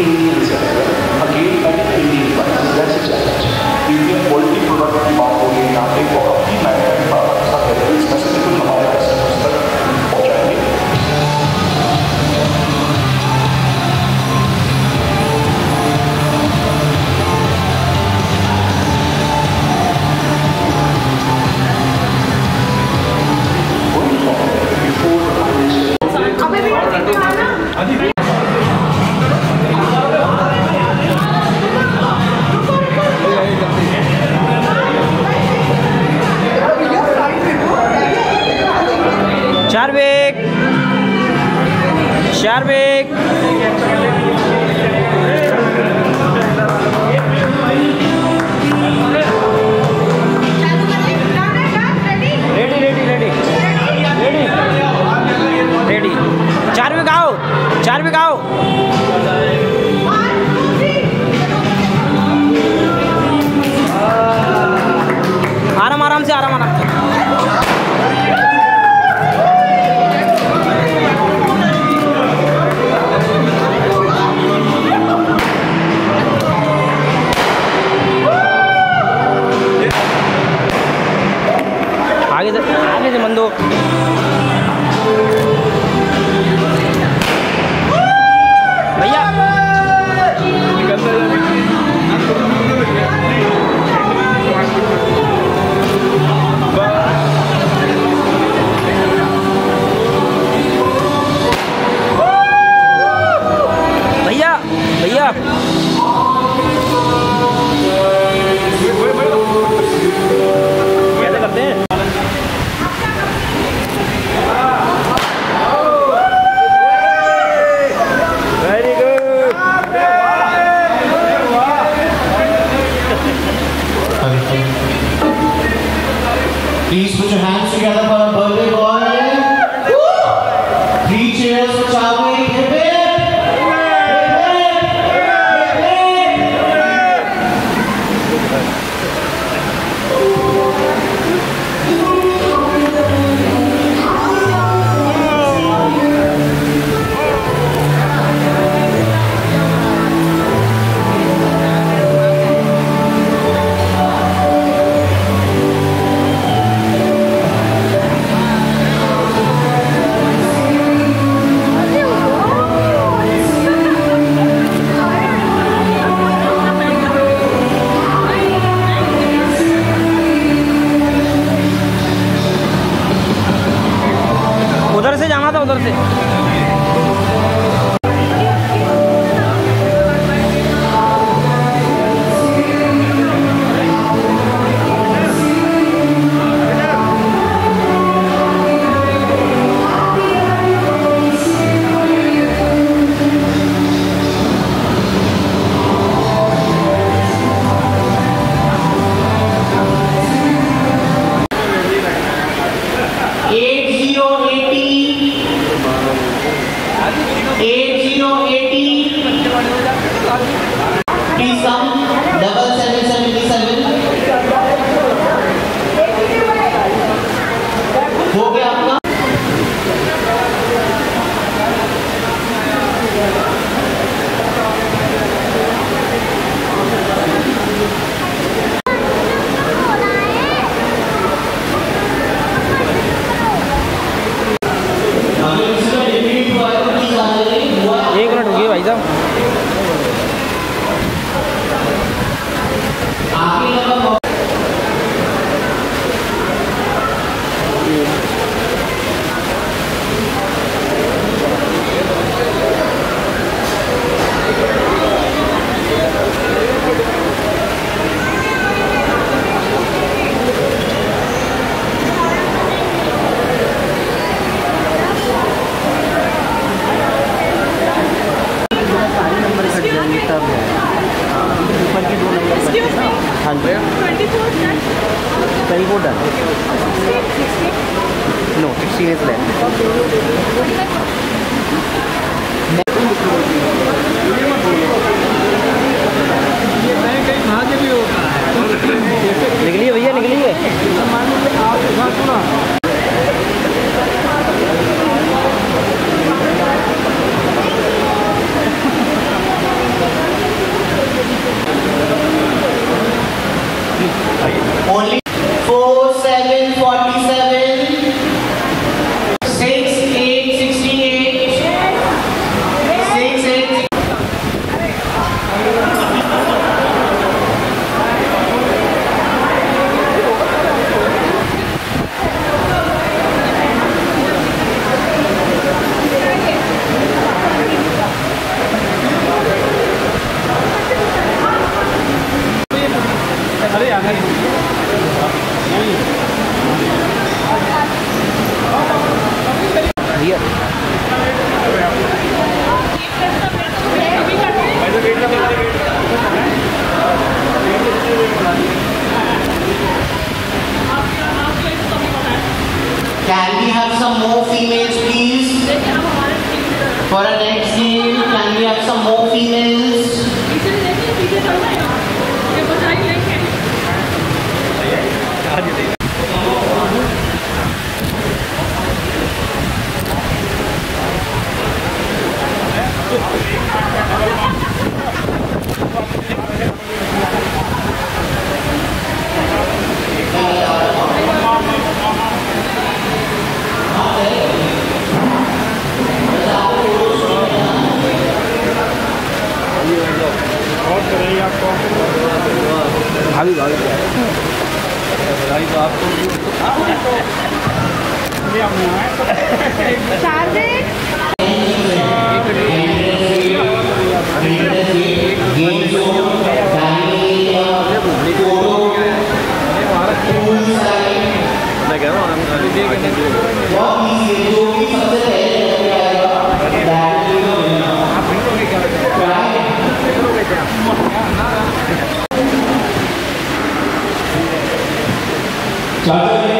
experience of हार्विक आराम आराम से आराम आराम से। せん。Can we have some more females, please? For our next game, can we have some more females? Yeah. Tchau, tchau.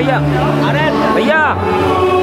भैया। अरे भैया।